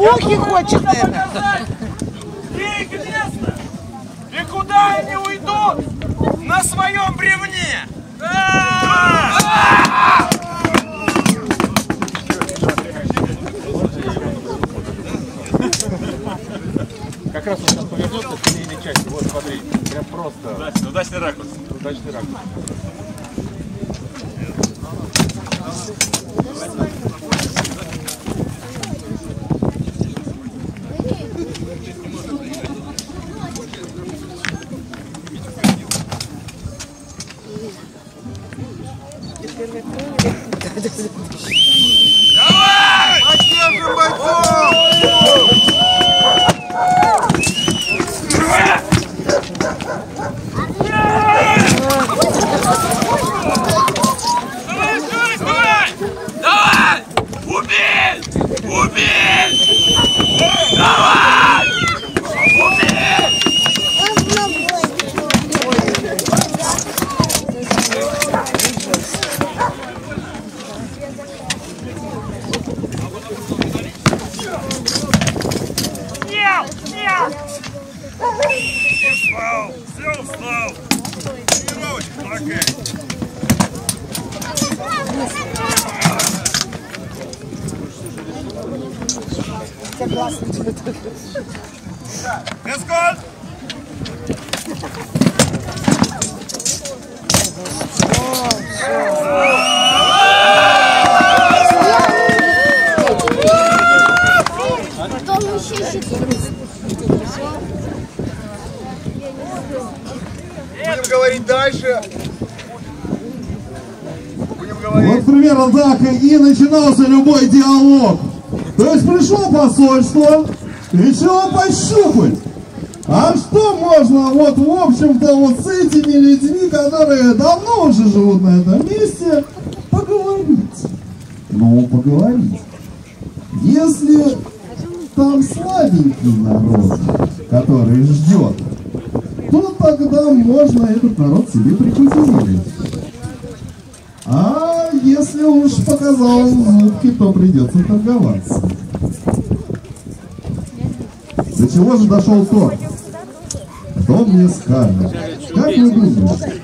Медовухи хочет, наверное. Показать их место. И куда они уйдут? На своем бревне. Как раз он сейчас повернется к линейной части. Вот, смотри. Прям просто Удачный, удачный ракурс. удачный ракурс. Поддержим бойцов! Давай, давай, давай! Давай! Убей! Убей! Давай! Убей! Снял! Снял! Устал! Все устал! Тренировочка такая! Эскорт! Потом еще щит. Будем говорить дальше. Будем говорить. Вот примерно так и начинался любой диалог. То есть пришло посольство, решило пощупать. А что можно вот в общем-то вот с этими людьми, которые давно уже живут на этом месте, поговорить? Ну, поговорить. Если там слабенький народ, который ждет, то тогда можно этот народ себе прикультивировать. Если уж показал зубки, то придется торговаться. До чего же дошел торг? Кто мне скажет? Как вы думаете?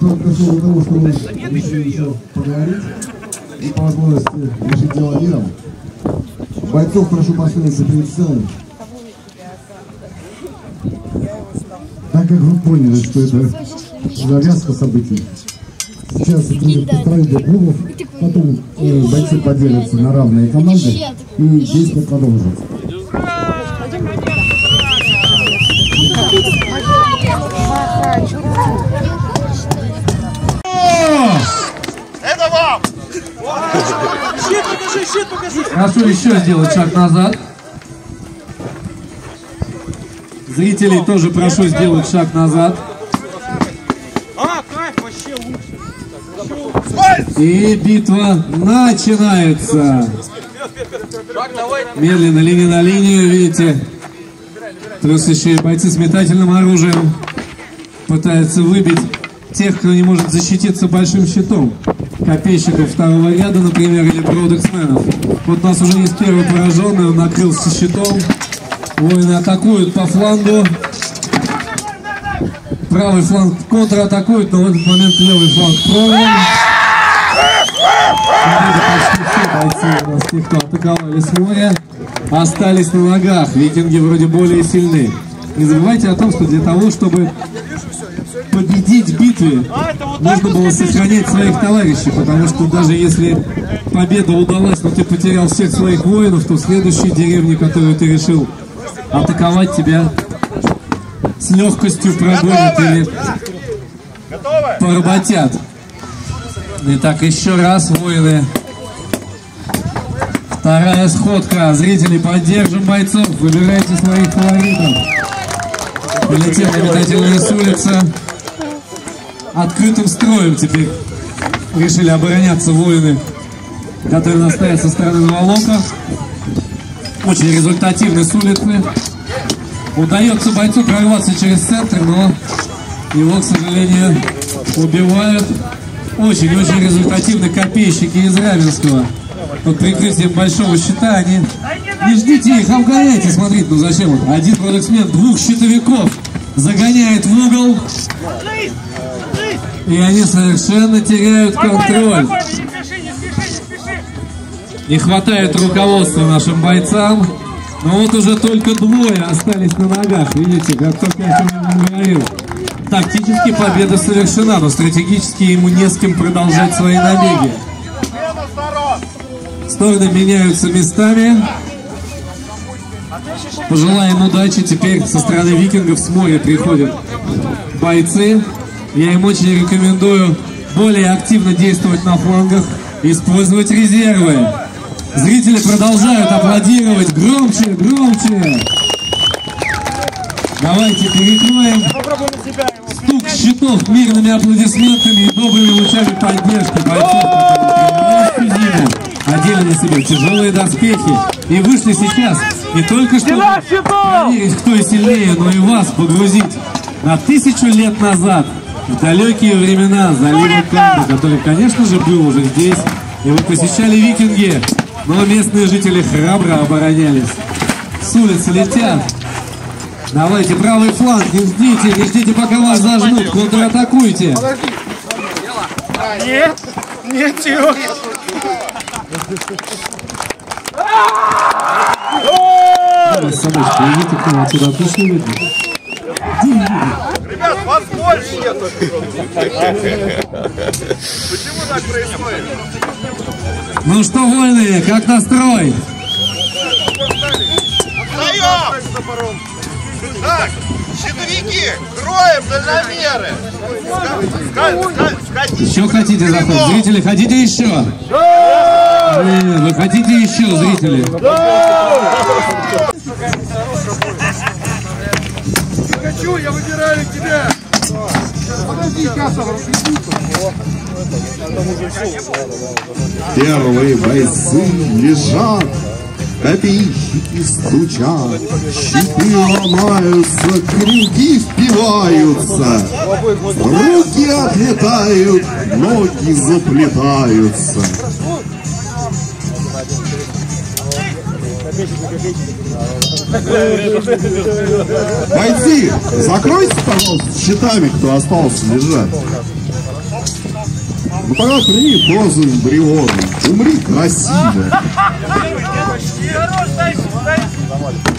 Только что для того, чтобы решили еще поговорить и по возможности решить дело миром, бойцов прошу поставиться перед сценой. Так как вы поняли, что это завязка событий, сейчас будет построить для клубов, потом э, бойцы поделятся на равные команды и действие продолжится. Прошу еще сделать шаг назад. Зрителей тоже прошу сделать шаг назад. А. И битва начинается. Медленно, линия на линию, видите. Трусящие бойцы с метательным оружием пытаются выбить тех, кто не может защититься большим щитом. Копейщиков второго ряда, например, или продексменов. Вот у нас уже есть первый пораженный, он накрылся щитом. Воины атакуют по флангу. Правый фланг контратакует, но в этот момент левый фланг прорван. Смотрите, почти все бойцы у нас, те, кто атаковали с моря, остались на ногах. Викинги вроде более сильны. Не забывайте о том, что для того, чтобы победить в битве, нужно было сохранять своих товарищей, потому что даже если победа удалась, но ты потерял всех своих воинов, то в следующей деревне, которую ты решил атаковать, тебя с легкостью прогонят или Готовы? поработят. Итак, еще раз, воины. Вторая сходка. Зрители, поддержим бойцов. Выбирайте своих фаворитов. Полетели метательные с улицы. Открытым строем теперь решили обороняться воины который настоят со стороны Новолока. Очень результативный с улицы. Удается бойцу прорваться через центр, но его, к сожалению, убивают. Очень-очень результативные копейщики из Раменского. Под прикрытием большого щита они... Не ждите их, обгоняйте, смотрите, ну зачем? Один продексмен двух щитовиков загоняет в угол. И они совершенно теряют контроль. Не хватает руководства нашим бойцам. Но вот уже только двое остались на ногах. Видите, как только я сегодня говорил. Тактически победа совершена, но стратегически ему не с кем продолжать свои набеги. Стороны меняются местами. Пожелаем удачи. Теперь со стороны викингов с моря приходят бойцы. Я им очень рекомендую более активно действовать на флангах, использовать резервы. Зрители продолжают аплодировать. Громче, громче. Давайте перекроем стук щитов мирными аплодисментами и добрыми лучами поддержки бойцов, одели на себе тяжелые доспехи и вышли сейчас не только чтобы проверить, кто сильнее, но и вас погрузить на тысячу лет назад в далекие времена залива Канта, который, конечно же, был уже здесь, и вы посещали викинги, но местные жители храбро оборонялись. С улицы летят. Давайте, правый фланг, не ждите, не ждите, пока вас зажмут, контратакуйте. Нет, нет, Серега. Давай, собачка, идите к нам отсюда, отлично видно. Ребят, вас больше нету. Почему так происходит? Ну что, вольные, как настрой? Встаем! Так, щитовики, кроем дальномеры. Еще хотите заход? Зрители, хотите еще? Блин, вы хотите еще, зрители? Первые бойцы лежат, копейщики стучат, щиты ломаются, крюки впиваются, руки отлетают, ноги заплетаются. Бойцы, закройте, пожалуйста, щитами, кто остался лежать. Ну тогда прими позу эмбриона, умри красиво.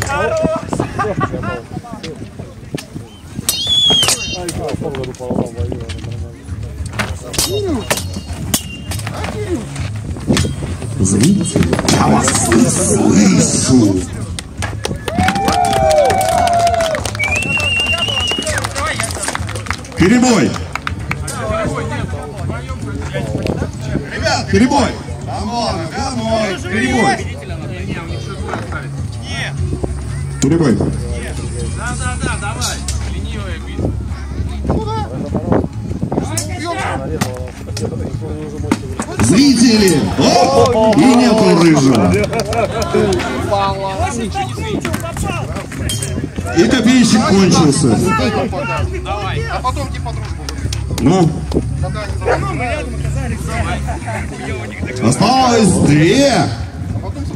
Хорош. Зрители, я вас слышу. Перебой. Ребят, перебой. Come on, come on, перебой. Перебой. Зрители! Оп! И нету рыжего. И копейщик кончился. А потом типа. Ну. Осталось две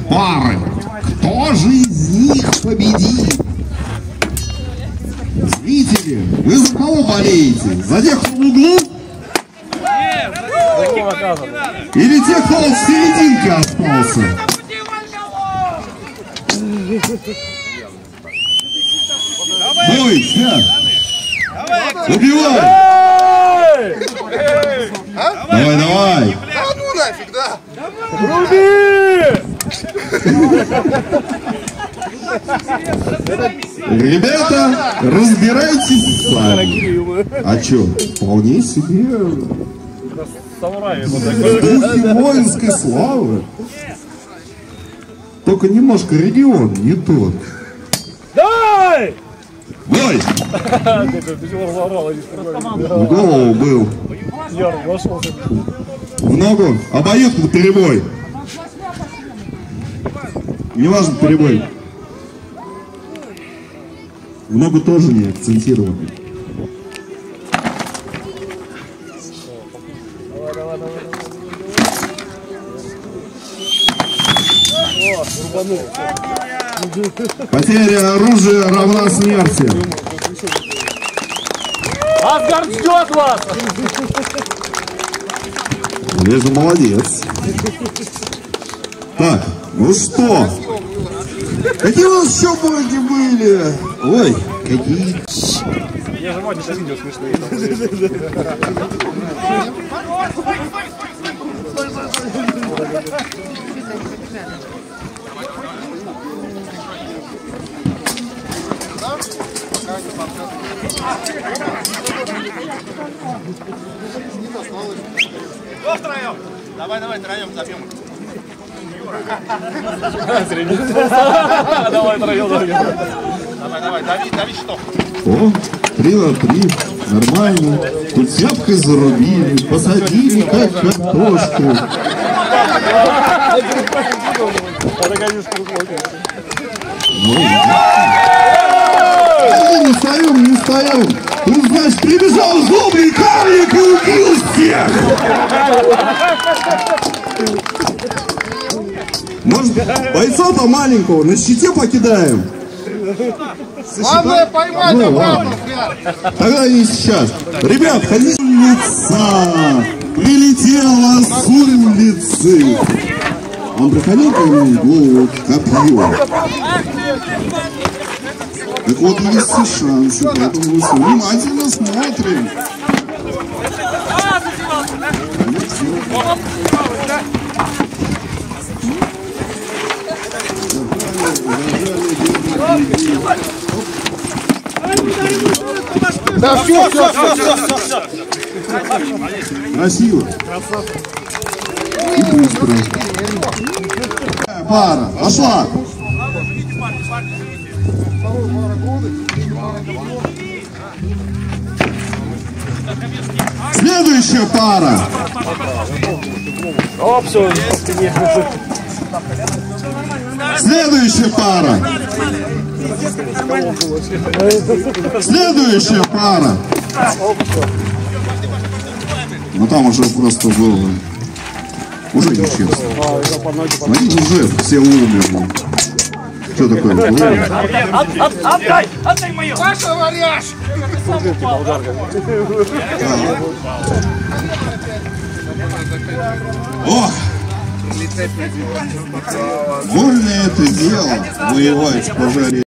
пары. Кто же из них победит? Зрители, вы за кого болеете? За тех, кто в углу? Или тех, кто в серединке остался? Бой, снят. Убивай! Давай, давай! Да ну нафиг, да. Ребята, разбирайтесь сами. А чё, вполне себе в духе воинской славы. Только немножко регион не тот. Дай! Бой! В голову был. В ногу. Обоюдно перебой. Неважно, перебой. В ногу тоже не акцентированы. Потеря оружия равна смерти. Асгард ждет вас! Лежа молодец. Так, ну что? Какие у нас еще боги были? Ой, какие... Втроем? Давай, давай, втроем забьем. Давай, троем, Давай, давай, дави, дави что? О, три. Нормально. Тут сепкой зарубили, посадили как картошку. Ну, не встаем, не встаем. Тут, значит, прибежал злобный карлик и убил всех. Может, бойца-то маленького на щите покидаем? Главное поймать Ну, обратно. Тогда не сейчас. Ребят, ходите. Улица. Прилетела с улицы. Он проходил ко мне в голову копье. Так вот, есть все шансы, поэтому мы все внимательно смотрим. Да все, все, все, все, все. Красиво. И быстро. Пара, пошла. Следующая пара. Следующая пара. Следующая пара. Ну там уже просто было. Уже нечестно. Смотри, уже все умерли. Что такое? Отдай! Отдай мою! Паша варяж! Ох! Вольное это дело воевать в пожаре.